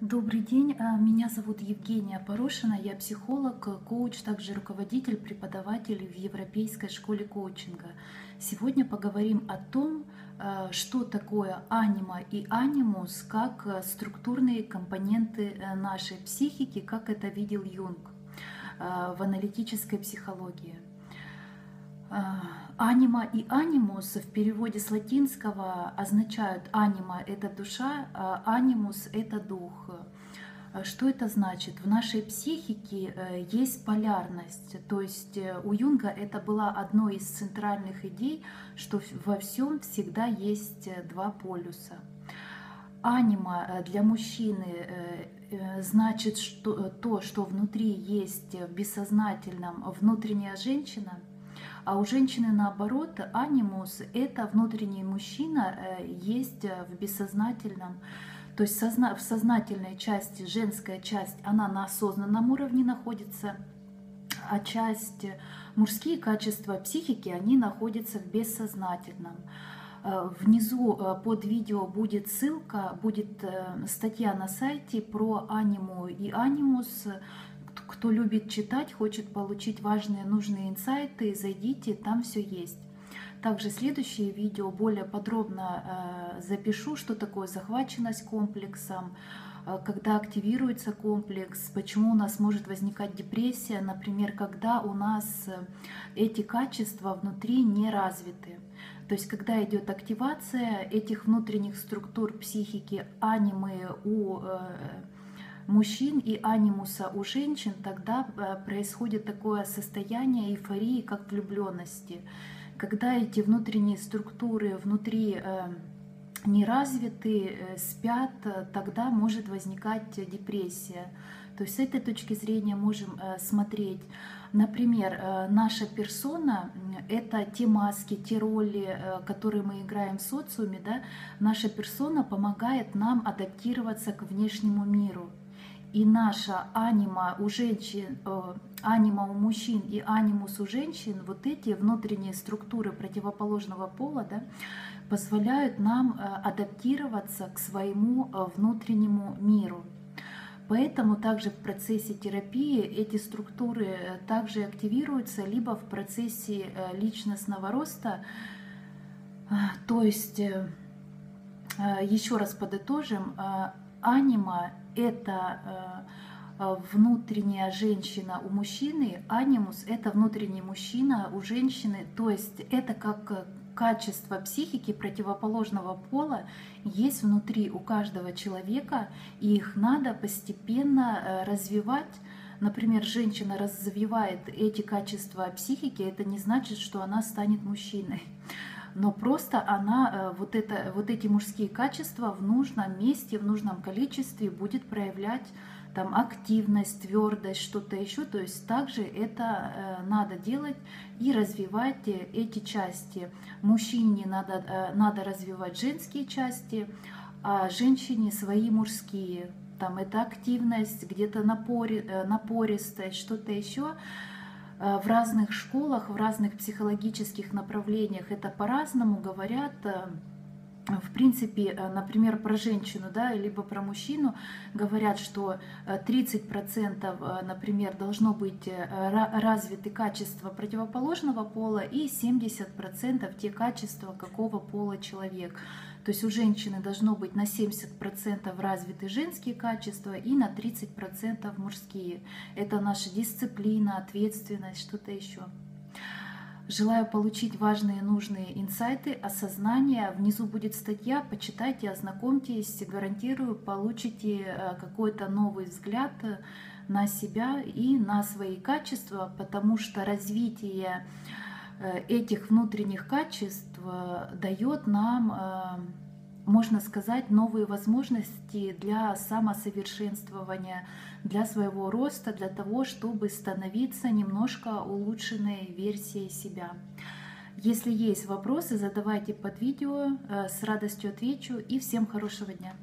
Добрый день, а, меня зовут Евгения Порошина, я психолог, коуч, также руководитель, преподаватель в Европейской школе коучинга. Сегодня поговорим о том, а, что такое анима и анимус, как а, структурные компоненты э, нашей психики, как это видел Юнг в аналитической психологии. Анима и анимус в переводе с латинского означают анима – это душа, а анимус – это дух. Что это значит? В нашей психике э, есть полярность, то есть э, у Юнга это была одной из центральных идей, что во всем всегда есть э, два полюса. Анима для мужчины значит что, то, что внутри есть в бессознательном внутренняя женщина – а у женщины наоборот, анимус – это внутренний мужчина, э, есть э, в бессознательном. То есть в сознательной части, женская часть, она на осознанном уровне находится, а часть, э, мужские качества психики, они находятся в бессознательном. Внизу под видео будет ссылка, будет статья на сайте про аниму и анимус, кто любит читать, хочет получить важные, нужные инсайты, зайдите, там все есть. Также следующее видео более подробно э, запишу, что такое захваченность комплексом, э, когда активируется комплекс, почему у нас может возникать депрессия, например, когда у нас э, эти качества внутри не развиты. То есть, когда идет активация этих внутренних структур психики, анимы у мужчин и анимуса у женщин, тогда э, происходит такое состояние эйфории, как влюбленности. Когда эти внутренние структуры внутри э, не развиты, э, спят, тогда может возникать депрессия. То есть с этой точки зрения можем смотреть. Например, наша персона — это те маски, те роли, которые мы играем в социуме. Да? Наша персона помогает нам адаптироваться к внешнему миру и наша анима у женщин, э, анима у мужчин и анимус у женщин, вот эти внутренние структуры противоположного пола, да, позволяют нам э, адаптироваться к своему э, внутреннему миру. Поэтому также в процессе терапии эти структуры также активируются, либо в процессе личностного роста. То есть, еще раз подытожим, анима – это э, э, внутренняя женщина у мужчины, анимус – это внутренний мужчина у женщины, то есть это как э, качество психики противоположного пола есть внутри у каждого человека, и их надо постепенно развивать. Например, женщина развивает эти качества психики, это не значит, что она станет мужчиной но просто она э, вот, это, вот эти мужские качества в нужном месте, в нужном количестве будет проявлять там активность, твердость, что-то еще. То есть также это э, надо делать и развивать эти части. Мужчине надо, э, надо развивать женские части, а женщине свои мужские. Там это активность, где-то напори, напористость, что-то еще. Э, в разных школах, в разных психологических направлениях это по-разному говорят. Э, в принципе, э, например, про женщину, да, либо про мужчину говорят, что 30%, например, должно быть развиты качества противоположного пола и 70% те качества, какого пола человек. То есть у женщины должно быть на 70% развиты женские качества и на 30% мужские. Это наша дисциплина, ответственность, что-то еще. Желаю получить важные нужные инсайты, осознания. Внизу будет статья, почитайте, ознакомьтесь. Гарантирую, получите э, какой-то новый взгляд на себя и на свои качества, потому что развитие Э, этих внутренних качеств э, дает нам, э, можно сказать, новые возможности для самосовершенствования, для своего роста, для того, чтобы становиться немножко улучшенной версией себя. Если есть вопросы, задавайте под видео, с радостью отвечу и всем хорошего дня.